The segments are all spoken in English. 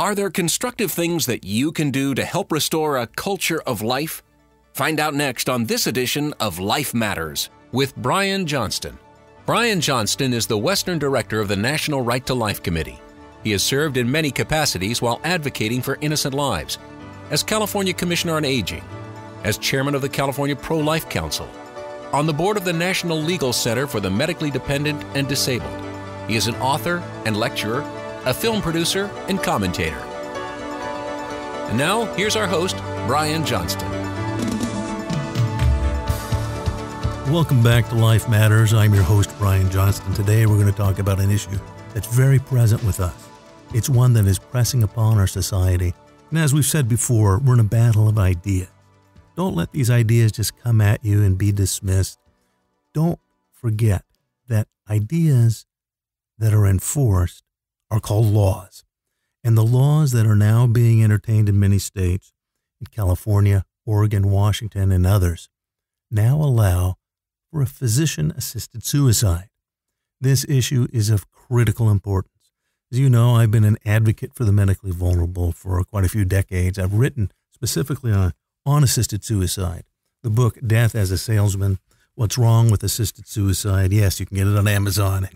Are there constructive things that you can do to help restore a culture of life? Find out next on this edition of Life Matters with Brian Johnston. Brian Johnston is the Western Director of the National Right to Life Committee. He has served in many capacities while advocating for innocent lives as California Commissioner on Aging, as Chairman of the California Pro Life Council, on the board of the National Legal Center for the Medically Dependent and Disabled. He is an author and lecturer, a film producer, and commentator. And now, here's our host, Brian Johnston. Welcome back to Life Matters. I'm your host, Brian Johnston. Today, we're going to talk about an issue that's very present with us. It's one that is pressing upon our society. And as we've said before, we're in a battle of ideas. Don't let these ideas just come at you and be dismissed. Don't forget that ideas that are enforced are called laws. And the laws that are now being entertained in many states, in California, Oregon, Washington, and others, now allow for a physician assisted suicide. This issue is of critical importance. As you know, I've been an advocate for the medically vulnerable for quite a few decades. I've written specifically on on assisted suicide. The book, Death as a Salesman What's Wrong with Assisted Suicide. Yes, you can get it on Amazon.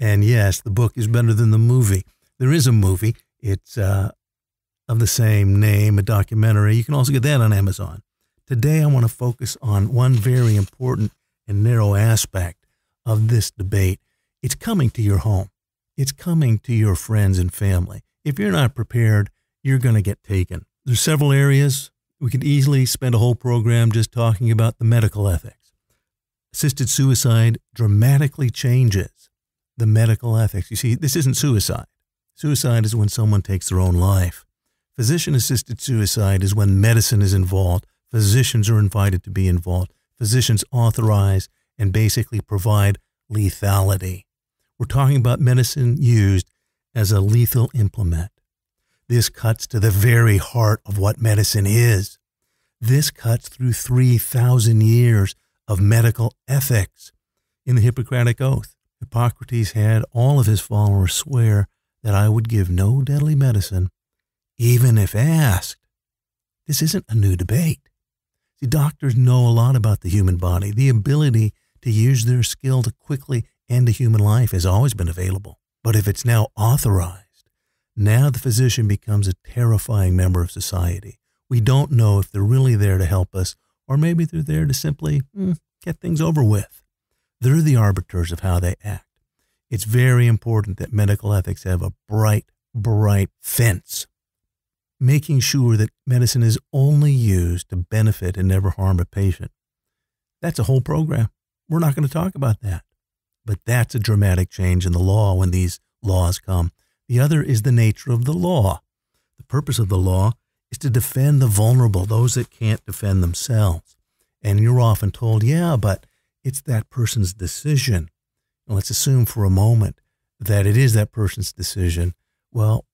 And yes, the book is better than the movie. There is a movie, it's uh, of the same name, a documentary. You can also get that on Amazon. Today, I want to focus on one very important and narrow aspect of this debate. It's coming to your home, it's coming to your friends and family. If you're not prepared, you're going to get taken. There's several areas we could easily spend a whole program just talking about the medical ethics. Assisted suicide dramatically changes the medical ethics. You see, this isn't suicide. Suicide is when someone takes their own life. Physician assisted suicide is when medicine is involved. Physicians are invited to be involved. Physicians authorize and basically provide lethality. We're talking about medicine used as a lethal implement. This cuts to the very heart of what medicine is. This cuts through 3,000 years of medical ethics. In the Hippocratic Oath, Hippocrates had all of his followers swear that I would give no deadly medicine, even if asked. This isn't a new debate. See, doctors know a lot about the human body. The ability to use their skill to quickly end a human life has always been available. But if it's now authorized, now the physician becomes a terrifying member of society. We don't know if they're really there to help us or maybe they're there to simply mm, get things over with. They're the arbiters of how they act. It's very important that medical ethics have a bright, bright fence, making sure that medicine is only used to benefit and never harm a patient. That's a whole program. We're not going to talk about that. But that's a dramatic change in the law when these laws come. The other is the nature of the law. The purpose of the law is to defend the vulnerable, those that can't defend themselves. And you're often told, yeah, but it's that person's decision. let's assume for a moment that it is that person's decision. Well,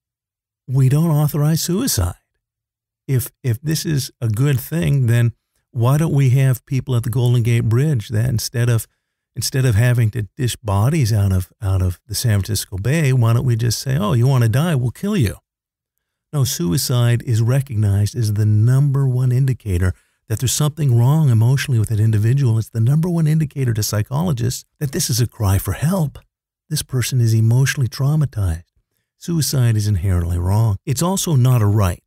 we don't authorize suicide. If if this is a good thing, then why don't we have people at the Golden Gate Bridge that instead of instead of having to dish bodies out of out of the San Francisco Bay, why don't we just say, "Oh, you want to die? We'll kill you." No, suicide is recognized as the number one indicator that there's something wrong emotionally with that individual. It's the number one indicator to psychologists that this is a cry for help. This person is emotionally traumatized. Suicide is inherently wrong. It's also not a right.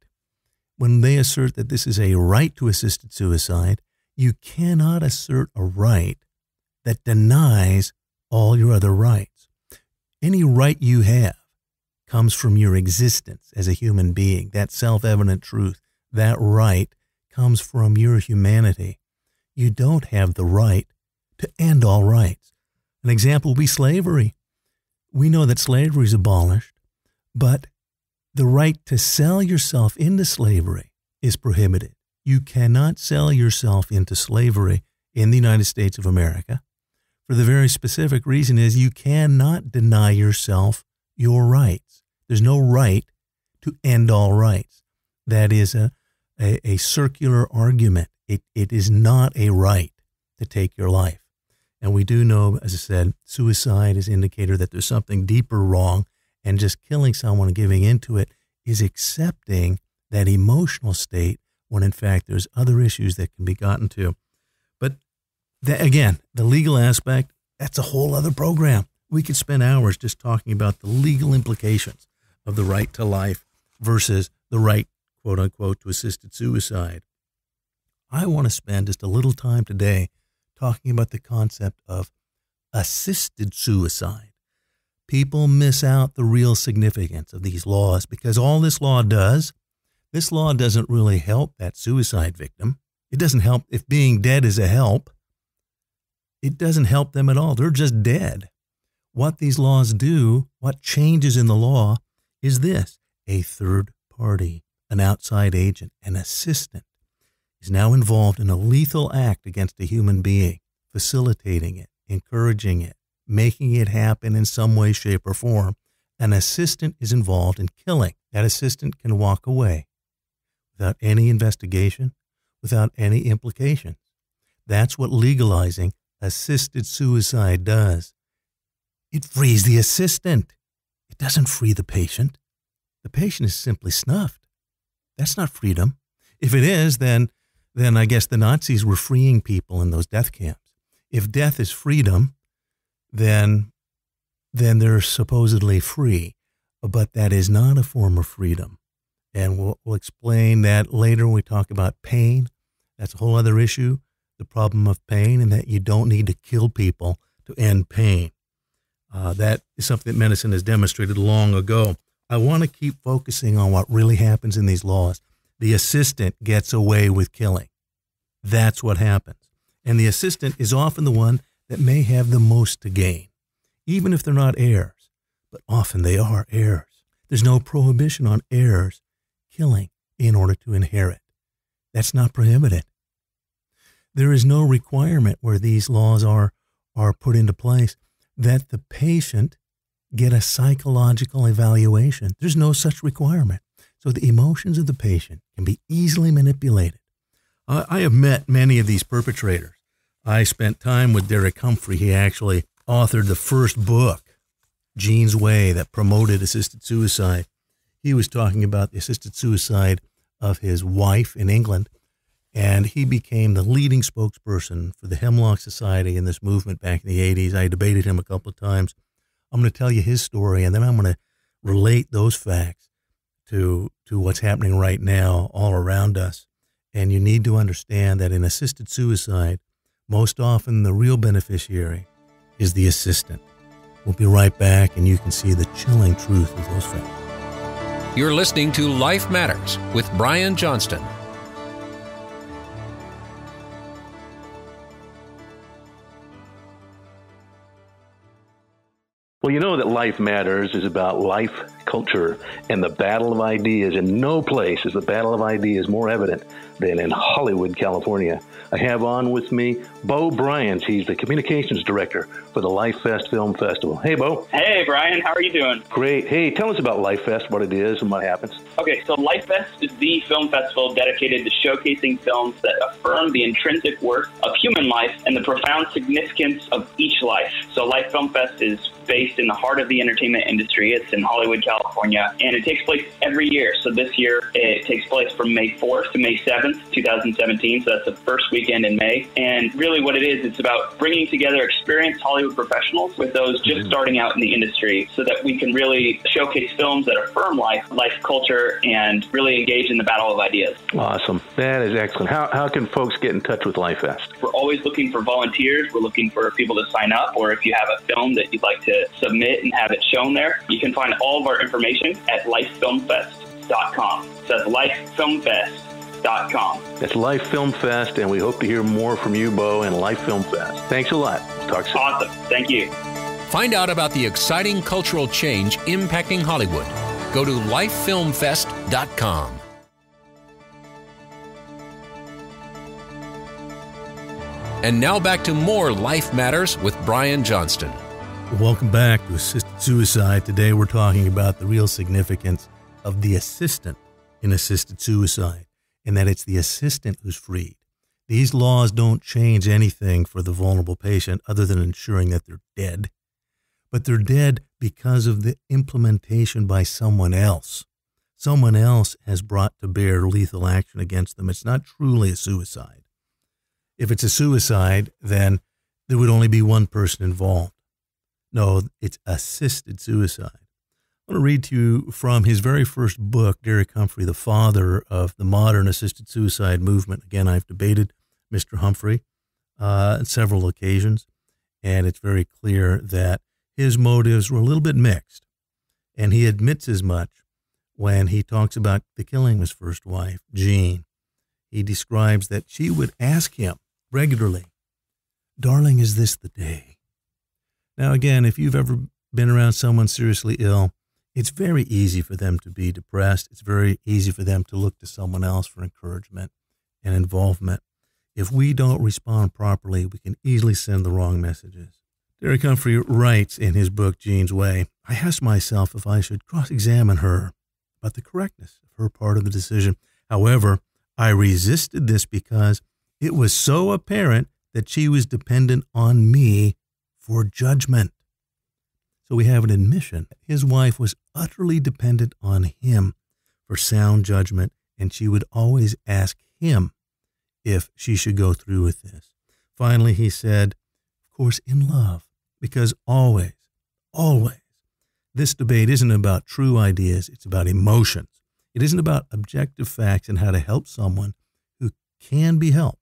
When they assert that this is a right to assisted suicide, you cannot assert a right that denies all your other rights. Any right you have comes from your existence as a human being, that self evident truth. That right comes from your humanity. You don't have the right to end all rights. An example would be slavery. We know that slavery is abolished, but the right to sell yourself into slavery is prohibited. You cannot sell yourself into slavery in the United States of America for the very specific reason is you cannot deny yourself your rights. There's no right to end all rights. That is a, a, a circular argument. It, it is not a right to take your life. And we do know, as I said, suicide is indicator that there's something deeper wrong, and just killing someone and giving into it is accepting that emotional state when in fact there's other issues that can be gotten to. But again, the legal aspect, that's a whole other program. We could spend hours just talking about the legal implications of the right to life versus the right, quote unquote, to assisted suicide. I want to spend just a little time today talking about the concept of assisted suicide. People miss out the real significance of these laws because all this law does, this law doesn't really help that suicide victim. It doesn't help if being dead is a help. It doesn't help them at all. They're just dead. What these laws do, what changes in the law, is this a third party, an outside agent, an assistant, is now involved in a lethal act against a human being, facilitating it, encouraging it, making it happen in some way, shape, or form. An assistant is involved in killing. That assistant can walk away without any investigation, without any implications. That's what legalizing assisted suicide does. It frees the assistant. It doesn't free the patient. The patient is simply snuffed. That's not freedom. If it is, then then I guess the Nazis were freeing people in those death camps. If death is freedom, then then they're supposedly free, but that is not a form of freedom. And we'll, we'll explain that later when we talk about pain. That's a whole other issue, the problem of pain, and that you don't need to kill people to end pain. Uh, that is something that medicine has demonstrated long ago. I want to keep focusing on what really happens in these laws the assistant gets away with killing. That's what happens. And the assistant is often the one that may have the most to gain, even if they're not heirs, but often they are heirs. There's no prohibition on heirs killing in order to inherit. That's not prohibited. There is no requirement where these laws are, are put into place that the patient get a psychological evaluation. There's no such requirement. So the emotions of the patient can be easily manipulated. I have met many of these perpetrators. I spent time with Derek Humphry. He actually authored the first book, Jean's Way, that promoted assisted suicide. He was talking about the assisted suicide of his wife in England, and he became the leading spokesperson for the Hemlock Society in this movement back in the 80s. I debated him a couple of times. I'm going to tell you his story, and then I'm going to relate those facts to to what's happening right now all around us. And you need to understand that in assisted suicide, most often the real beneficiary is the assistant. We'll be right back, and you can see the chilling truth of those facts. You're listening to Life Matters with Brian Johnston. Well, you know that Life Matters is about life culture and the battle of ideas. In no place is the battle of ideas more evident than in Hollywood, California. I have on with me Bo Bryant. He's the communications director for the Life Fest Film Festival. Hey, Bo. Hey, Brian. How are you doing? Great. Hey, tell us about Life Fest, what it is, and what happens. Okay, so Life Fest is the film festival dedicated to showcasing films that affirm the intrinsic worth of human life and the profound significance of each life. So, Life Film Fest is based in the heart of the entertainment industry. It's in Hollywood, California, and it takes place every year. So, this year it takes place from May 4th to May 7th, 2017. So, that's the first weekend in May. And really, what it is, it's about bringing together experienced Hollywood professionals with those just mm-hmm. starting out in the industry so that we can really showcase films that affirm life, life culture, and really engage in the battle of ideas. Awesome. That is excellent. How, how can folks get in touch with LifeFest? We're always looking for volunteers. We're looking for people to sign up, or if you have a film that you'd like to submit and have it shown there, you can find all of our information at lifefilmfest.com. So that's lifefilmfest.com lifefilmfest.com. That's Life Film Fest, and we hope to hear more from you, Bo, and Life Film Fest. Thanks a lot. Talk soon. Awesome. Thank you. Find out about the exciting cultural change impacting Hollywood. Go to lifefilmfest.com. And now back to more Life Matters with Brian Johnston. Welcome back to Assisted Suicide. Today we're talking about the real significance of the assistant in assisted suicide and that it's the assistant who's freed. These laws don't change anything for the vulnerable patient other than ensuring that they're dead, but they're dead because of the implementation by someone else. someone else has brought to bear lethal action against them. It's not truly a suicide. If it's a suicide, then there would only be one person involved. No, it's assisted suicide. I want to read to you from his very first book, Derek Humphry, the father of the modern assisted suicide movement. Again, I've debated Mr. Humphry uh, on several occasions, and it's very clear that his motives were a little bit mixed. And he admits as much when he talks about the killing of his first wife, Jean. He describes that she would ask him regularly, Darling, is this the day? Now, again, if you've ever been around someone seriously ill, it's very easy for them to be depressed. It's very easy for them to look to someone else for encouragement and involvement. If we don't respond properly, we can easily send the wrong messages. Derek Humphry writes in his book, Jean's Way I asked myself if I should cross examine her about the correctness of her part of the decision. However, I resisted this because it was so apparent that she was dependent on me for judgment. So we have an admission. His wife was utterly dependent on him for sound judgment, and she would always ask him if she should go through with this. Finally, he said, Of course, in love, because always, always, this debate isn't about true ideas, it's about emotions. It isn't about objective facts and how to help someone who can be helped.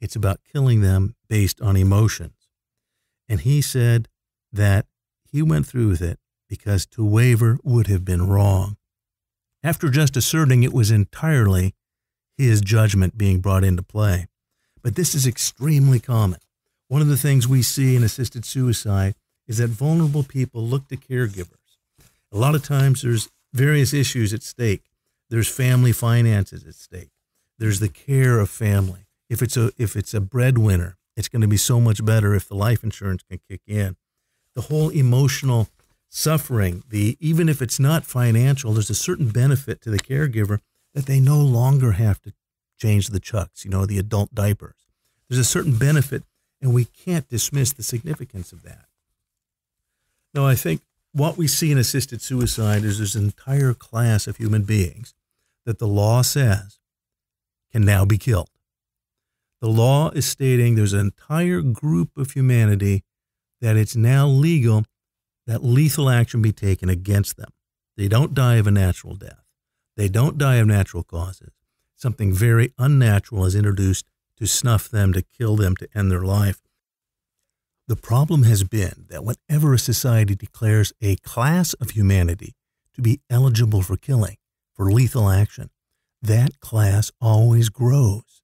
It's about killing them based on emotions. And he said that he went through with it because to waver would have been wrong. After just asserting it was entirely his judgment being brought into play. But this is extremely common. One of the things we see in assisted suicide is that vulnerable people look to caregivers. A lot of times there's various issues at stake. There's family finances at stake. There's the care of family. If it's a if it's a breadwinner, it's going to be so much better if the life insurance can kick in. The whole emotional suffering, the even if it's not financial, there's a certain benefit to the caregiver that they no longer have to change the chucks, you know, the adult diapers. There's a certain benefit, and we can't dismiss the significance of that. Now, I think what we see in assisted suicide is an entire class of human beings that the law says can now be killed. The law is stating there's an entire group of humanity that it's now legal that lethal action be taken against them. They don't die of a natural death. They don't die of natural causes. Something very unnatural is introduced to snuff them, to kill them, to end their life. The problem has been that whenever a society declares a class of humanity to be eligible for killing, for lethal action, that class always grows.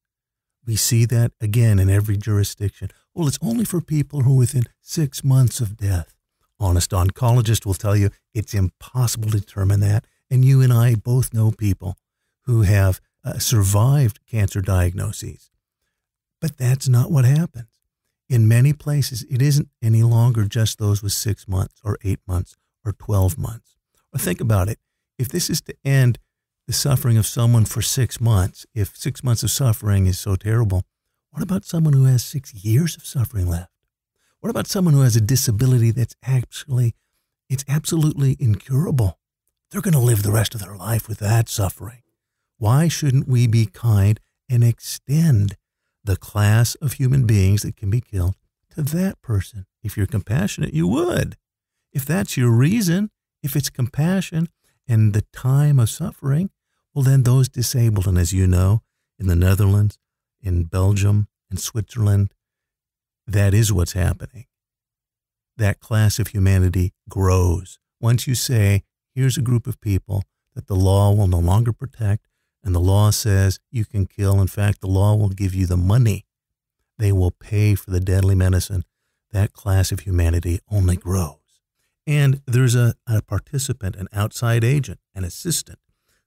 We see that again in every jurisdiction. Well, it's only for people who are within six months of death. Honest oncologist will tell you it's impossible to determine that. And you and I both know people who have uh, survived cancer diagnoses. But that's not what happens. In many places, it isn't any longer just those with six months or eight months or 12 months. Or think about it. If this is to end the suffering of someone for six months, if six months of suffering is so terrible, what about someone who has six years of suffering left? What about someone who has a disability that's actually, it's absolutely incurable? They're going to live the rest of their life with that suffering. Why shouldn't we be kind and extend the class of human beings that can be killed to that person? If you're compassionate, you would. If that's your reason, if it's compassion, and the time of suffering, well, then those disabled, and as you know, in the Netherlands, in Belgium, and Switzerland, that is what's happening. That class of humanity grows. Once you say, here's a group of people that the law will no longer protect, and the law says you can kill. In fact, the law will give you the money. They will pay for the deadly medicine. That class of humanity only grows. And there's a, a participant, an outside agent, an assistant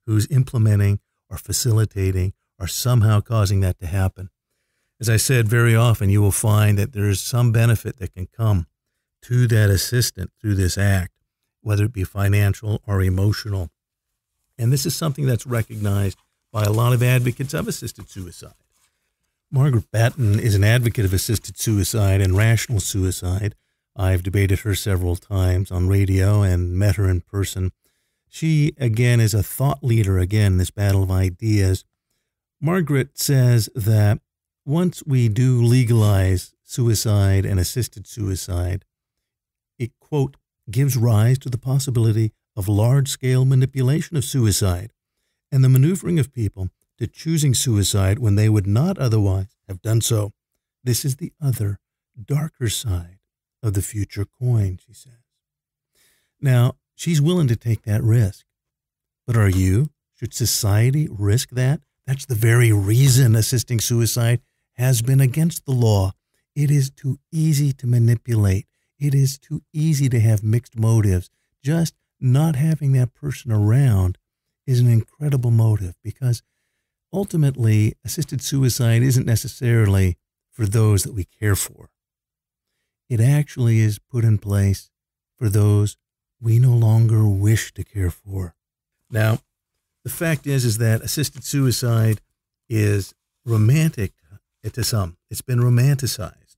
who's implementing or facilitating or somehow causing that to happen. As I said, very often you will find that there's some benefit that can come to that assistant through this act, whether it be financial or emotional. And this is something that's recognized by a lot of advocates of assisted suicide. Margaret Battin is an advocate of assisted suicide and rational suicide. I've debated her several times on radio and met her in person. She, again, is a thought leader, again, this battle of ideas. Margaret says that once we do legalize suicide and assisted suicide, it, quote, gives rise to the possibility of large scale manipulation of suicide and the maneuvering of people to choosing suicide when they would not otherwise have done so. This is the other, darker side of the future coin, she says. Now, she's willing to take that risk. But are you? Should society risk that? That's the very reason assisting suicide has been against the law. It is too easy to manipulate. It is too easy to have mixed motives. Just not having that person around is an incredible motive because ultimately, assisted suicide isn't necessarily for those that we care for. It actually is put in place for those we no longer wish to care for. Now, the fact is is that assisted suicide is romantic to some. It's been romanticized.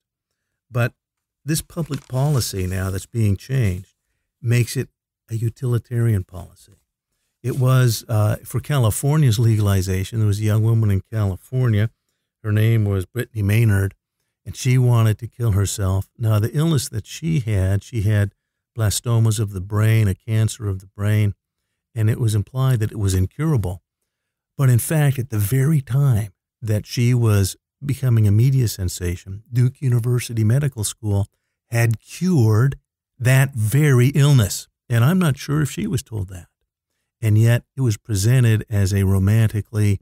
But this public policy now that's being changed makes it a utilitarian policy. It was uh, for California's legalization. There was a young woman in California. Her name was Brittany Maynard, and she wanted to kill herself. Now, the illness that she had, she had blastomas of the brain, a cancer of the brain, and it was implied that it was incurable. But in fact, at the very time that she was becoming a media sensation, Duke University Medical School had cured that very illness. And I'm not sure if she was told that. And yet it was presented as a romantically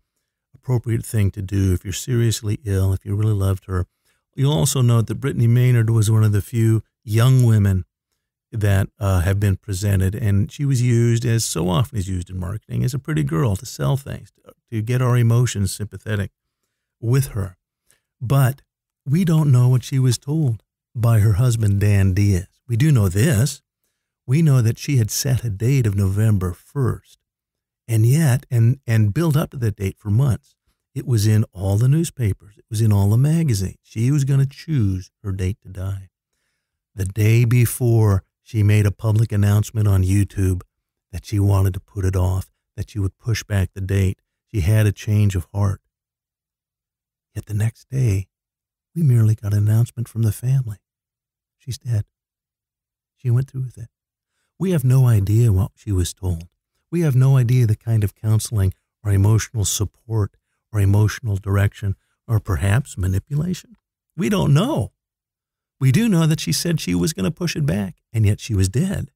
appropriate thing to do if you're seriously ill, if you really loved her. You'll also note that Brittany Maynard was one of the few young women that uh, have been presented, and she was used, as so often is used in marketing, as a pretty girl to sell things, to, to get our emotions sympathetic with her. But we don't know what she was told by her husband, Dan Diaz. We do know this. We know that she had set a date of November 1st. And yet, and, and built up to that date for months, it was in all the newspapers, it was in all the magazines. She was going to choose her date to die. The day before, she made a public announcement on YouTube that she wanted to put it off, that she would push back the date. She had a change of heart. Yet the next day, we merely got an announcement from the family. She's dead. She went through with it. We have no idea what she was told. We have no idea the kind of counseling or emotional support or emotional direction or perhaps manipulation. We don't know. We do know that she said she was going to push it back, and yet she was dead.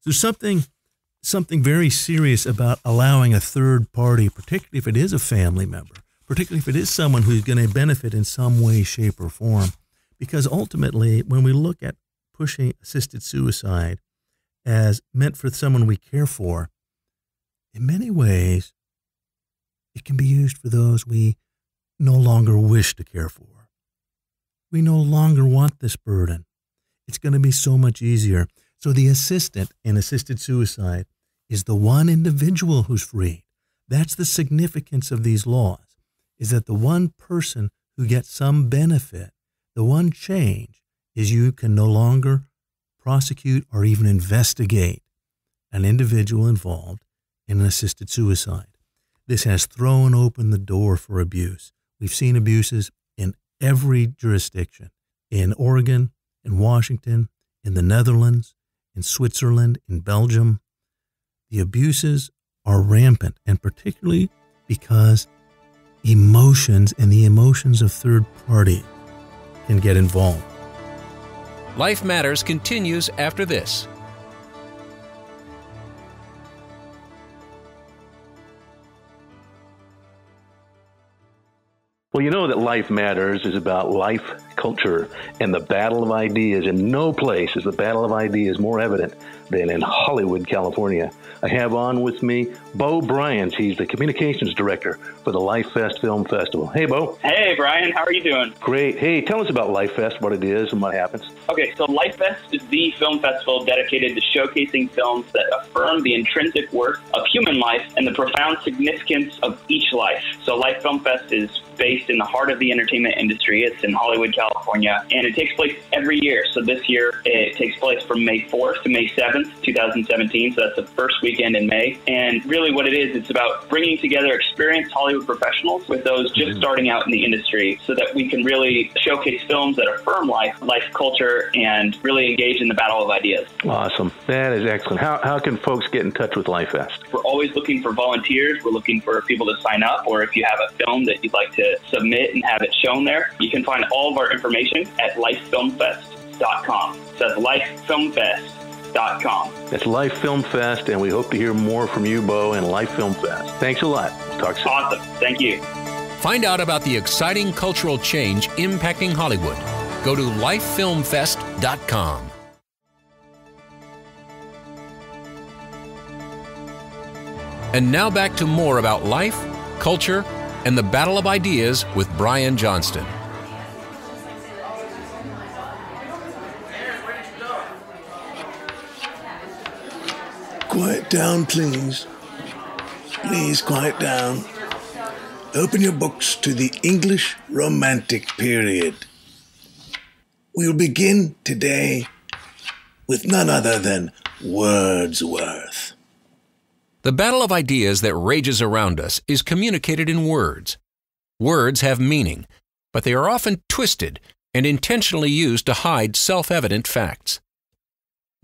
So something something very serious about allowing a third party, particularly if it is a family member, particularly if it is someone who's going to benefit in some way, shape, or form. Because ultimately, when we look at pushing assisted suicide as meant for someone we care for, in many ways, it can be used for those we no longer wish to care for. We no longer want this burden. It's going to be so much easier. So the assistant in assisted suicide is the one individual who's freed. That's the significance of these laws is that the one person who gets some benefit, the one change, is you can no longer prosecute or even investigate an individual involved in an assisted suicide. This has thrown open the door for abuse. We've seen abuses every jurisdiction in Oregon, in Washington, in the Netherlands, in Switzerland, in Belgium. The abuses are rampant, and particularly because emotions and the emotions of third party can get involved. Life Matters continues after this. Well, you know that Life Matters is about life culture and the battle of ideas. In no place is the battle of ideas more evident than in Hollywood, California. I have on with me Bo Bryant. He's the communications director for the Life Fest Film Festival. Hey, Bo. Hey, Brian. How are you doing? Great. Hey, tell us about Life Fest, what it is, and what happens. Okay, so Life Fest is the film festival dedicated to showcasing films that affirm the intrinsic worth of human life and the profound significance of each life. So, Life Film Fest is based in the heart of the entertainment industry. It's in Hollywood, California, and it takes place every year. So, this year it takes place from May 4th to May 7th 7th, 2017. So that's the first weekend in May. And really, what it is, it's about bringing together experienced Hollywood professionals with those just mm-hmm. starting out in the industry so that we can really showcase films that affirm life, life culture, and really engage in the battle of ideas. Awesome. That is excellent. How, how can folks get in touch with LifeFest? We're always looking for volunteers. We're looking for people to sign up, or if you have a film that you'd like to submit and have it shown there, you can find all of our information at lifefilmfest.com. So that's lifefilmfest.com. That's Life Film Fest, and we hope to hear more from you, Bo, and Life Film Fest. Thanks a lot. Talk soon. Awesome. Thank you. Find out about the exciting cultural change impacting Hollywood. Go to lifefilmfest.com. And now back to more about life, culture, and the battle of ideas with Brian Johnston. Quiet down, please. Please quiet down. Open your books to the English Romantic period. We'll begin today with none other than Wordsworth. The battle of ideas that rages around us is communicated in words. Words have meaning, but they are often twisted and intentionally used to hide self evident facts.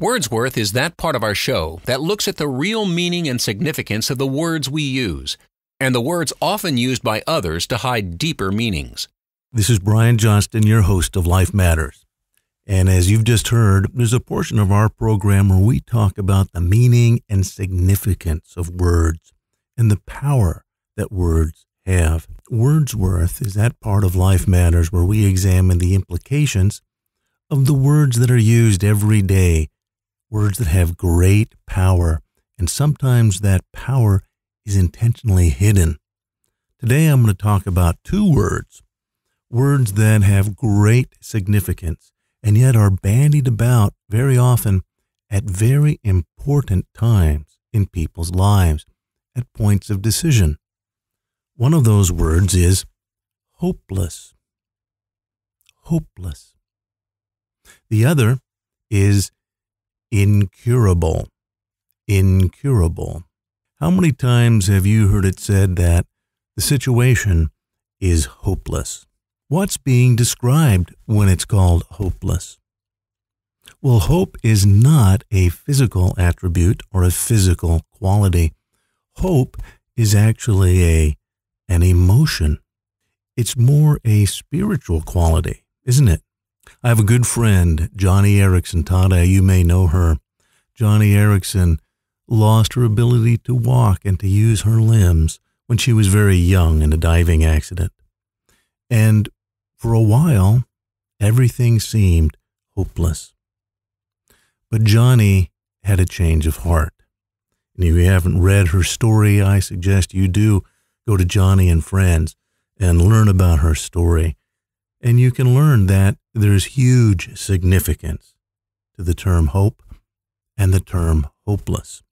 Wordsworth is that part of our show that looks at the real meaning and significance of the words we use, and the words often used by others to hide deeper meanings. This is Brian Johnston, your host of Life Matters. And as you've just heard, there's a portion of our program where we talk about the meaning and significance of words and the power that words have. Wordsworth is that part of Life Matters where we examine the implications of the words that are used every day words that have great power, and sometimes that power is intentionally hidden. Today I'm going to talk about two words, words that have great significance and yet are bandied about very often at very important times in people's lives, at points of decision. One of those words is hopeless. Hopeless. The other is incurable. Incurable. How many times have you heard it said that the situation is hopeless? What's being described when it's called hopeless? Well, hope is not a physical attribute or a physical quality. Hope is actually a an emotion. It's more a spiritual quality, isn't it? I have a good friend, Joni Eareckson. Tada, uh, you may know her. Joni Eareckson lost her ability to walk and to use her limbs when she was very young in a diving accident. And for a while, everything seemed hopeless. But Joni had a change of heart. And if you haven't read her story, I suggest you do go to Joni and Friends and learn about her story. And you can learn that there's huge significance to the term hope and the term hopeless.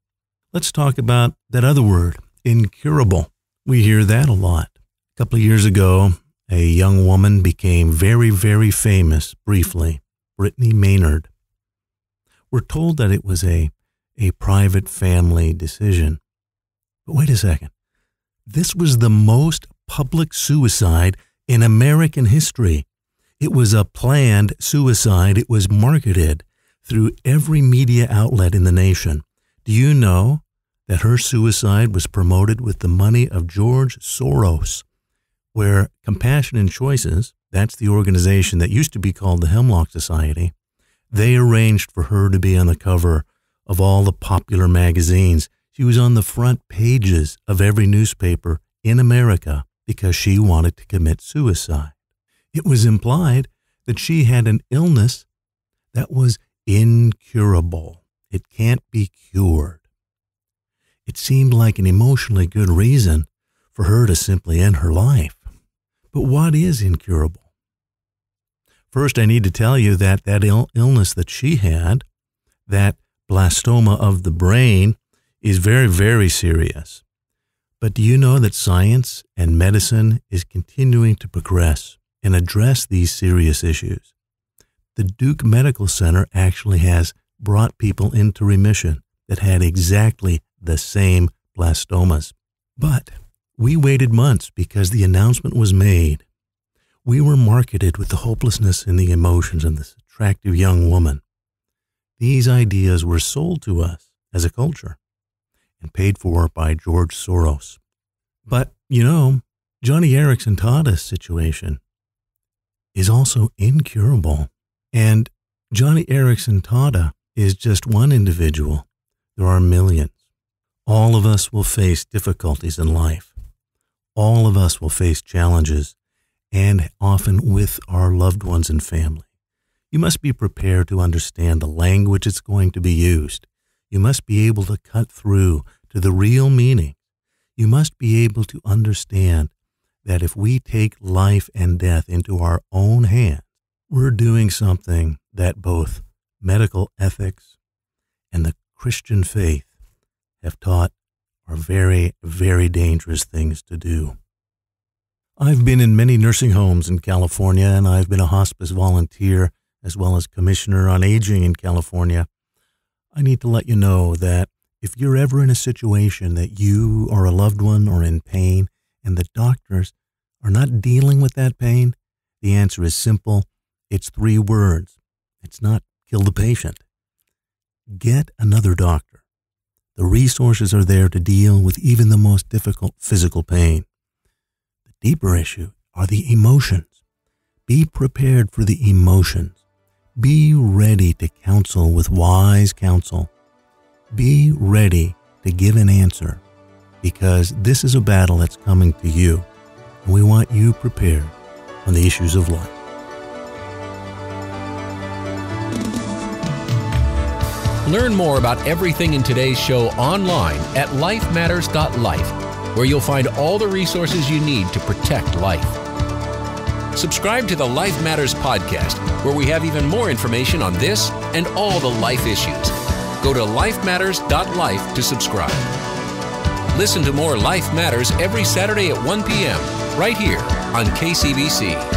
Let's talk about that other word, incurable. We hear that a lot. A couple of years ago, a young woman became very, very famous briefly, Brittany Maynard. We're told that it was a, a private family decision. But wait a second. This was the most public suicide in American history. It was a planned suicide. It was marketed through every media outlet in the nation. Do you know that her suicide was promoted with the money of George Soros, where Compassion and Choices, that's the organization that used to be called the Hemlock Society, they arranged for her to be on the cover of all the popular magazines. She was on the front pages of every newspaper in America because she wanted to commit suicide. It was implied that she had an illness that was incurable. It can't be cured. It seemed like an emotionally good reason for her to simply end her life. But what is incurable? First, I need to tell you that that Ill- illness that she had, that blastoma of the brain, is very, very serious. But do you know that science and medicine is continuing to progress and address these serious issues? The Duke Medical Center actually has brought people into remission that had exactly the same blastomas. But we waited months because the announcement was made. We were marketed with the hopelessness and the emotions of this attractive young woman. These ideas were sold to us as a culture and paid for by George Soros. But, you know, Joni Eareckson Tada's situation is also incurable. And Joni Eareckson Tada is just one individual. There are millions. All of us will face difficulties in life. All of us will face challenges, and often with our loved ones and family. You must be prepared to understand the language that's going to be used. You must be able to cut through to the real meaning. You must be able to understand that if we take life and death into our own hands, we're doing something that both medical ethics and the Christian faith have taught are very, very dangerous things to do. I've been in many nursing homes in California, and I've been a hospice volunteer as well as commissioner on aging in California. I need to let you know that if you're ever in a situation that you or a loved one are in pain and the doctors are not dealing with that pain, the answer is simple. It's three words. It's not kill the patient. Get another doctor. The resources are there to deal with even the most difficult physical pain. The deeper issue are the emotions. Be prepared for the emotions. Be ready to counsel with wise counsel. Be ready to give an answer because this is a battle that's coming to you. And we want you prepared on the issues of life. Learn more about everything in today's show online at lifematters.life, where you'll find all the resources you need to protect life. Subscribe to the Life Matters podcast, where we have even more information on this and all the life issues. Go to lifematters.life to subscribe. Listen to more Life Matters every Saturday at 1 p.m. right here on KCBC.